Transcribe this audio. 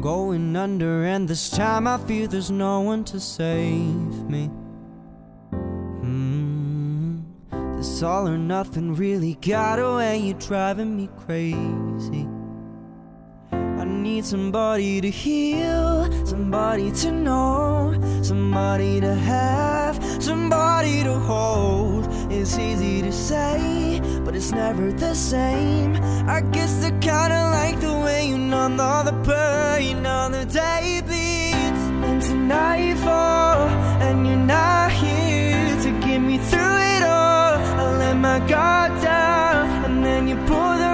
Going under, and this time I fear there's no one to save me. Hmm. This all or nothing really got away, you're driving me crazy. I need somebody to heal, somebody to know, somebody to have, somebody to hold. It's easy to say, but it's never the same. I guess the way all the pain on the day bleeds into nightfall, and you're not here to get me through it all. I let my guard down, and then you pull